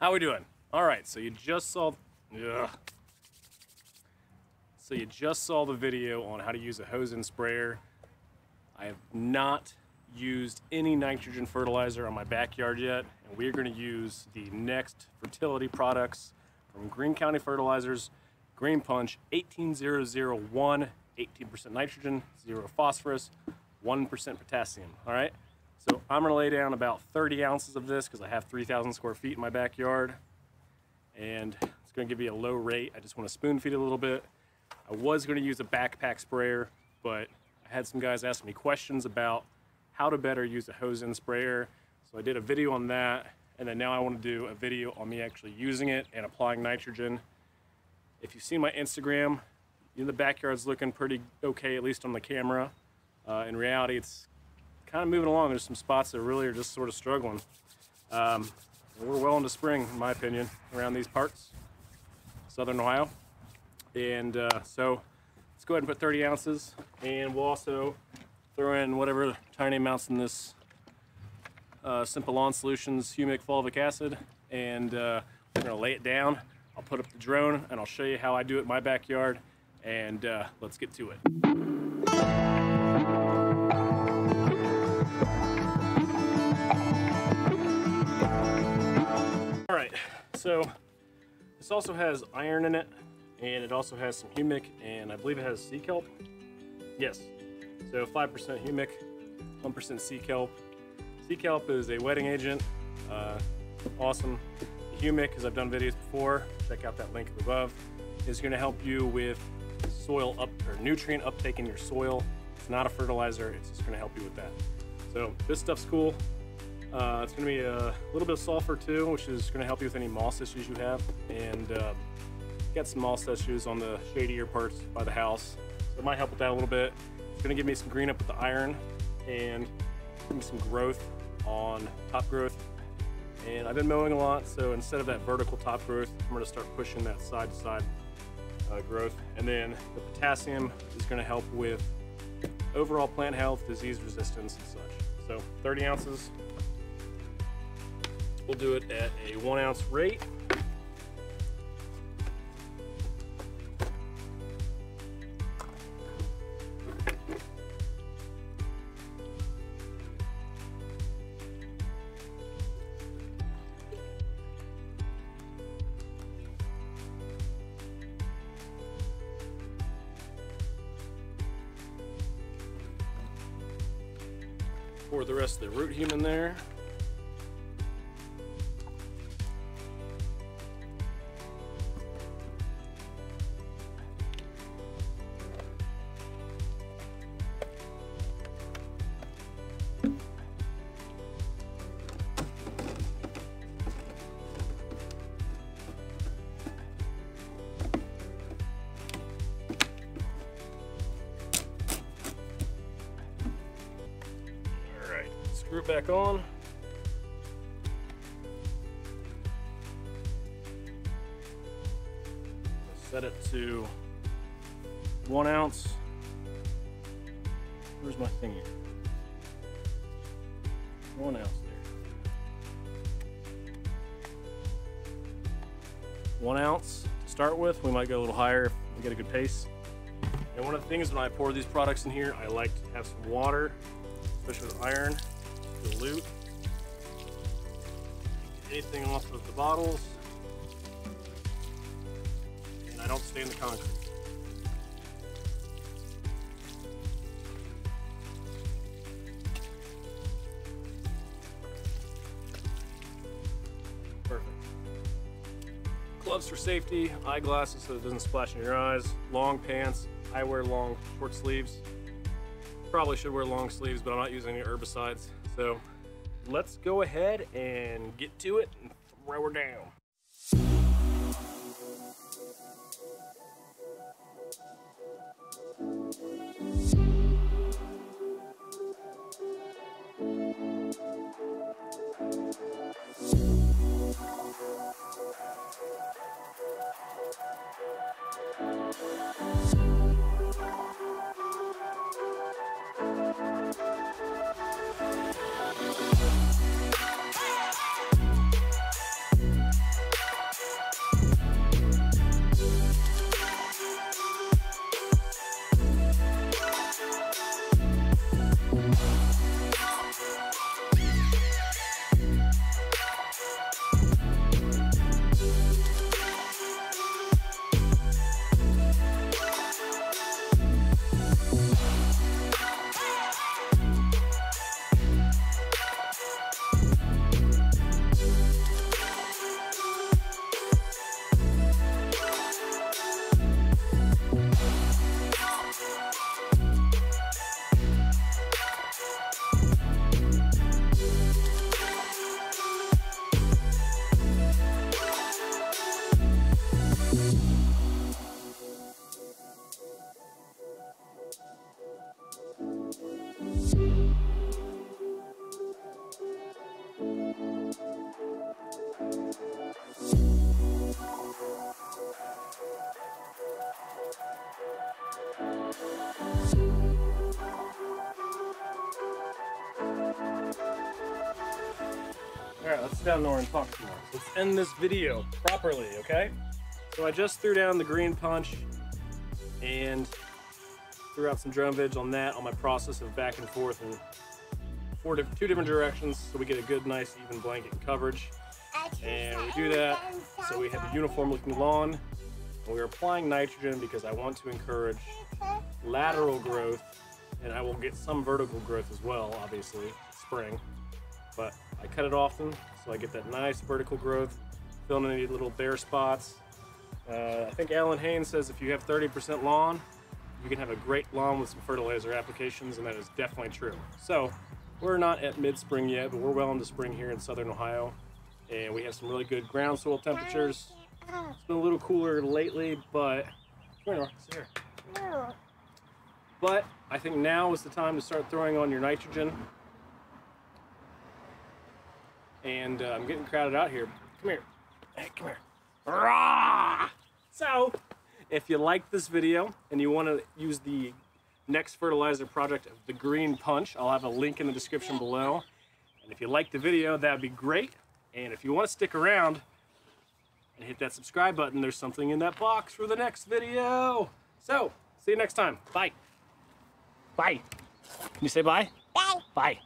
How are we doing? All right, so you just saw, ugh. So you just saw the video on how to use a hose end sprayer. I have not used any nitrogen fertilizer on my backyard yet, and we're gonna use the N-Ext fertility products from Greene County Fertilizers, Greene Punch 18001, 18% nitrogen, zero phosphorus, 1% potassium, all right? So I'm gonna lay down about 30 ounces of this because I have 3,000 square feet in my backyard. And it's gonna give you a low rate. I just wanna spoon feed a little bit. I was gonna use a backpack sprayer, but I had some guys ask me questions about how to better use a hose end sprayer. So I did a video on that. And then now I wanna do a video on me actually using it and applying nitrogen. If you've seen my Instagram, the backyard's looking pretty okay, at least on the camera. Uh, in reality, it's kind of moving along. There's some spots that really are just sort of struggling. Um, we're well into spring, in my opinion, around these parts, Southern Ohio. And uh, so let's go ahead and put 30 ounces. And we'll also throw in whatever tiny amounts in this uh, Simple Lawn Solutions humic fulvic acid. And uh, we're gonna lay it down. I'll put up the drone and I'll show you how I do it in my backyard. And uh, let's get to it. So this also has iron in it, and it also has some humic, and I believe it has sea kelp. Yes, so 5% humic, 1% sea kelp. Sea kelp is a wetting agent, uh, awesome. Humic, as I've done videos before, check out that link above, is going to help you with soil up or nutrient uptake in your soil. It's not a fertilizer, it's just going to help you with that. So this stuff's cool. Uh, it's going to be a little bit of sulfur too, which is going to help you with any moss issues you have. And uh, got some moss issues on the shadier parts by the house. So it might help with that a little bit. It's going to give me some green up with the iron and give me some growth on top growth. And I've been mowing a lot, so instead of that vertical top growth, I'm going to start pushing that side to side uh, growth. And then the potassium is going to help with overall plant health, disease resistance, and such. So 30 ounces We'll do it at a one ounce rate. Pour the rest of the root human there. Screw it back on. Set it to one ounce. Where's my thingy? One ounce there. One ounce to start with. We might go a little higher if we get a good pace. And one of the things when I pour these products in here, I like to have some water especially with iron, dilute. Anything off of the bottles. And I don't stain the concrete. Perfect. Gloves for safety, eyeglasses so it doesn't splash in your eyes, long pants. I wear long short sleeves. Probably should wear long sleeves, but I'm not using any herbicides. So let's go ahead and get to it and throw her down. Sit down Nora and talk more. Let's end this video properly, okay? So I just threw down the Greene Punch and threw out some drone vids on that on my process of back and forth in four diff two different directions so we get a good, nice, even blanket coverage. And we do that so we have a uniform looking lawn. And we're applying nitrogen because I want to encourage lateral growth and I will get some vertical growth as well, obviously, spring. But I cut it often so I get that nice vertical growth, fill in any little bare spots. Uh, I think Allyn Hane says if you have 30% lawn, you can have a great lawn with some fertilizer applications, and that is definitely true. So we're not at mid-spring yet, but we're well into spring here in southern Ohio, and we have some really good ground soil temperatures. It's been a little cooler lately, but here, here. But I think now is the time to start throwing on your nitrogen. And uh, I'm getting crowded out here. Come here. Hey, come here. Rah! So, if you like this video and you want to use the N-Ext fertilizer project of the Greene Punch, I'll have a link in the description below. And if you like the video, that'd be great. And if you want to stick around and hit that subscribe button, there's something in that box for the next video. So, see you next time. Bye. Bye. Can you say bye? Bye. Bye.